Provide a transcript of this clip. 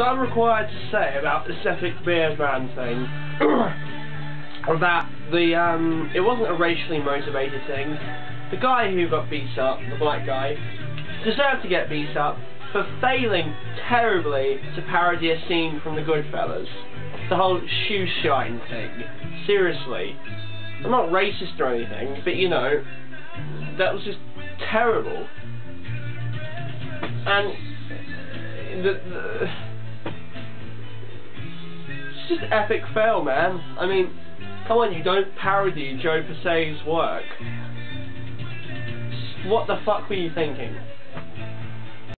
So I'm required to say about this epic beard man thing that the um it wasn't a racially motivated thing. The guy who got beat up, the black guy, deserved to get beat up for failing terribly to parody a scene from the Goodfellas. The whole shoe shine thing. Seriously. I'm not racist or anything, but you know, that was just terrible. And the, the it's just epic fail, man. I mean, come on, you don't parody Joe Pesci's work. What the fuck were you thinking?